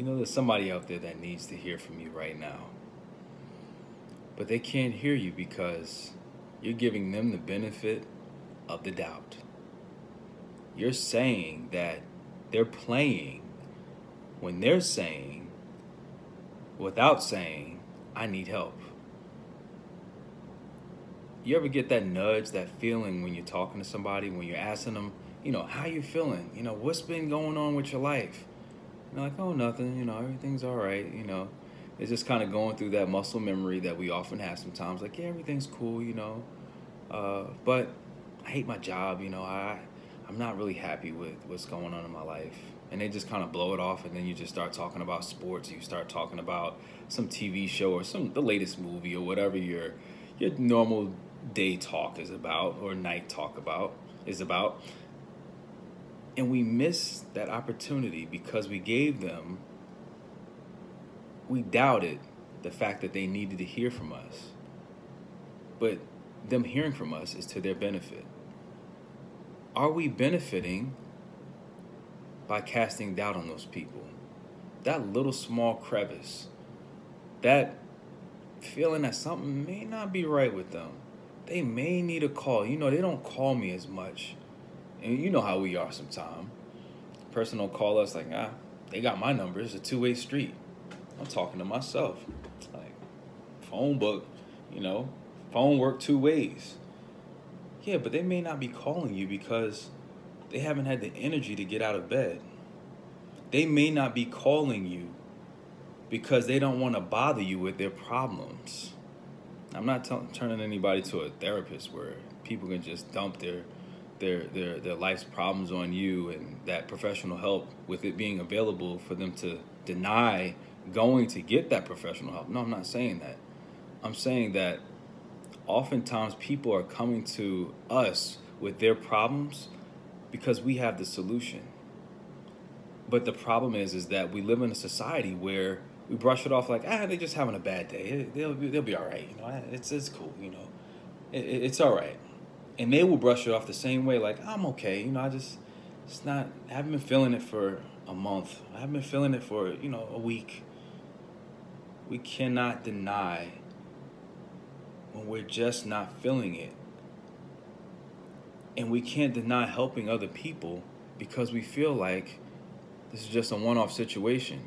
You know, there's somebody out there that needs to hear from you right now. But they can't hear you because you're giving them the benefit of the doubt. You're saying that they're playing when they're saying, without saying, I need help. You ever get that nudge, that feeling when you're talking to somebody, when you're asking them, you know, how you feeling? You know, what's been going on with your life? And like, oh, nothing, you know, everything's all right, you know. It's just kind of going through that muscle memory that we often have sometimes. Like, yeah, everything's cool, you know. Uh, but I hate my job, you know. I, I'm not really happy with what's going on in my life. And they just kind of blow it off, and then you just start talking about sports. You start talking about some TV show or some the latest movie or whatever your your normal day talk is about or night talk about is about. And we miss that opportunity because we gave them, we doubted the fact that they needed to hear from us. But them hearing from us is to their benefit. Are we benefiting by casting doubt on those people? That little small crevice, that feeling that something may not be right with them, they may need a call. You know, they don't call me as much. And you know how we are sometimes. Person don't call us like, ah, they got my number. It's a two-way street. I'm talking to myself. Like, phone book, you know, phone work two ways. Yeah, but they may not be calling you because they haven't had the energy to get out of bed. They may not be calling you because they don't want to bother you with their problems. I'm not turning anybody to a therapist where people can just dump their their their their life's problems on you and that professional help with it being available for them to deny going to get that professional help. No, I'm not saying that. I'm saying that oftentimes people are coming to us with their problems because we have the solution. But the problem is is that we live in a society where we brush it off like ah they're just having a bad day they'll be, they'll be all right you know it's it's cool you know it, it's all right and they will brush it off the same way like I'm okay you know I just it's not I haven't been feeling it for a month I haven't been feeling it for you know a week we cannot deny when we're just not feeling it and we can't deny helping other people because we feel like this is just a one-off situation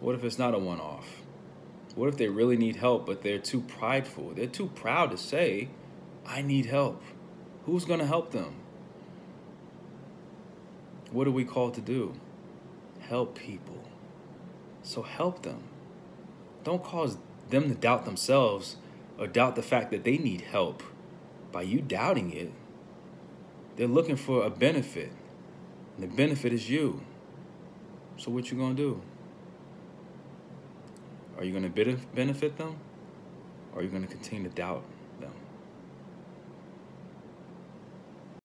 what if it's not a one off? What if they really need help, but they're too prideful? They're too proud to say, I need help. Who's going to help them? What are we called to do? Help people. So help them. Don't cause them to doubt themselves or doubt the fact that they need help by you doubting it. They're looking for a benefit, and the benefit is you. So what you gonna do? Are you going to benefit them? Or are you going to continue to doubt